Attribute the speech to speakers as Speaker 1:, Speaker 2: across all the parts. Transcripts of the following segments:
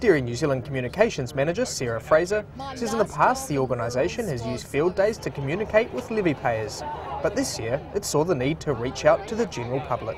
Speaker 1: Dairy New Zealand Communications Manager Sarah Fraser says in the past the organisation has used Fieldays to communicate with levy payers, but this year it saw the need to reach out to the general public.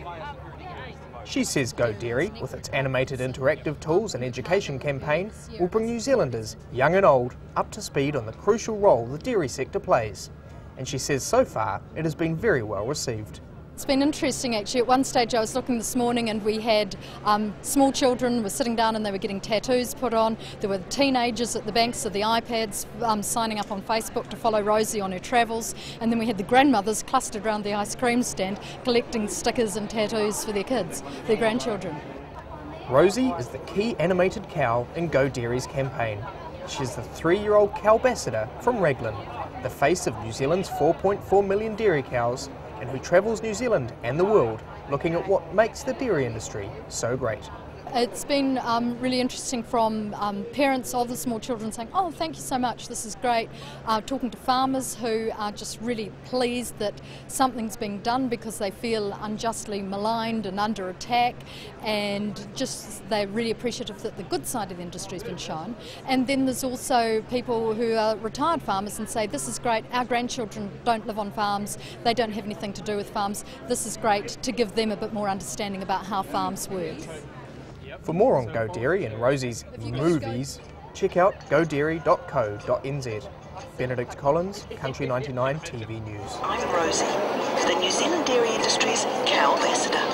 Speaker 1: She says Go Dairy, with its animated interactive tools and education campaign, will bring New Zealanders, young and old, up to speed on the crucial role the dairy sector plays. And she says so far it has been very well received.
Speaker 2: It's been interesting actually. At one stage I was looking this morning and we had um, small children were sitting down and they were getting tattoos put on. There were teenagers at the banks of the iPads um, signing up on Facebook to follow Rosie on her travels. And then we had the grandmothers clustered around the ice cream stand collecting stickers and tattoos for their kids, their grandchildren.
Speaker 1: Rosie is the key animated cow in Go Dairy's campaign. She's the three-year-old cow ambassador from Raglan, the face of New Zealand's 4.4 million dairy cows and who travels New Zealand and the world looking at what makes the dairy industry so great.
Speaker 2: It's been um, really interesting from um, parents of the small children saying, Oh, thank you so much, this is great. Uh, talking to farmers who are just really pleased that something's being done because they feel unjustly maligned and under attack, and just they're really appreciative that the good side of the industry has been shown. And then there's also people who are retired farmers and say, This is great, our grandchildren don't live on farms, they don't have anything to do with farms. This is great to give them a bit more understanding about how farms work.
Speaker 1: For more on Go Dairy and Rosie's movies, check out godairy.co.nz. Benedict Collins, Country 99 TV News.
Speaker 3: I'm Rosie, the New Zealand Dairy industry's Cow Ambassador.